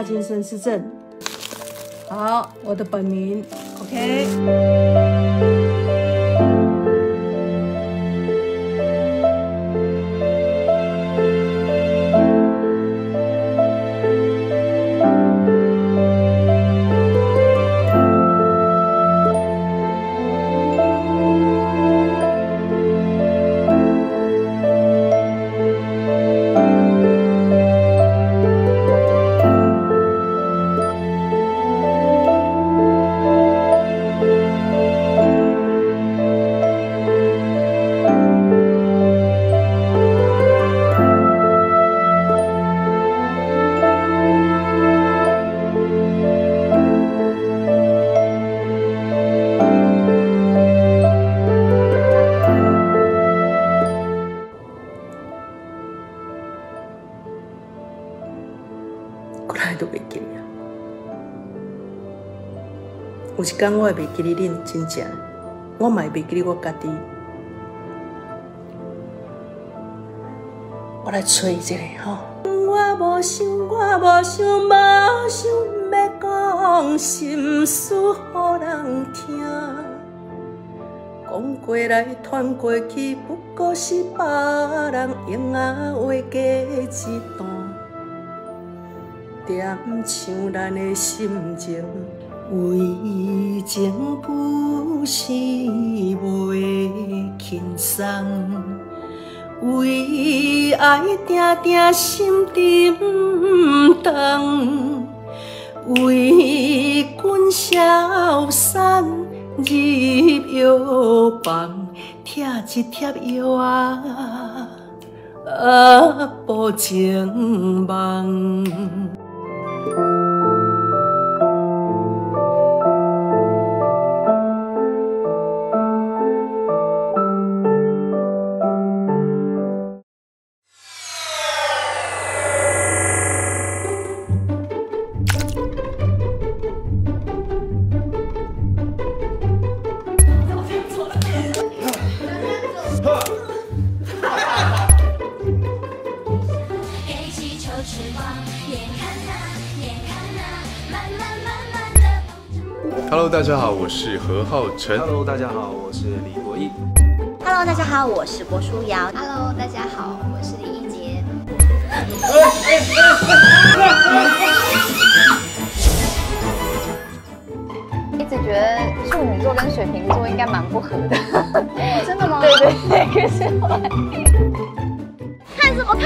帕金森氏症。好，我的本名，OK。过来都袂记啊！有一天我也袂记你恁真正，我嘛袂记你我家己。我来找一下吼。我无想，我无想，无想要讲心事，互人听。讲过来，传过去，不过是别人用啊话加一段。点想咱的心情，为情不是袂轻松，为爱定定心沉重，为君消散入药房，贴一贴药啊，啊补情梦。黑气球翅膀，眼看那，Hello，大家好，我是何浩晨。Hello，大家好，我是李国义。Hello，大家好，我是郭书瑶。Hello，大家好，我是李一杰。一直觉得处女座跟水瓶座应该蛮不合的，真的吗？对对对，可是后来